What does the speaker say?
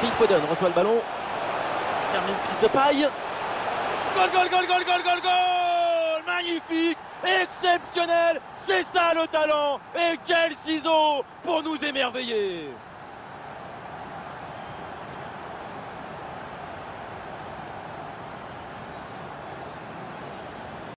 Phil Foden reçoit le ballon. Termine fils de paille. Gol, gol, gol, gol, gol, gol, gol Magnifique Exceptionnel C'est ça le talent Et quel ciseau pour nous émerveiller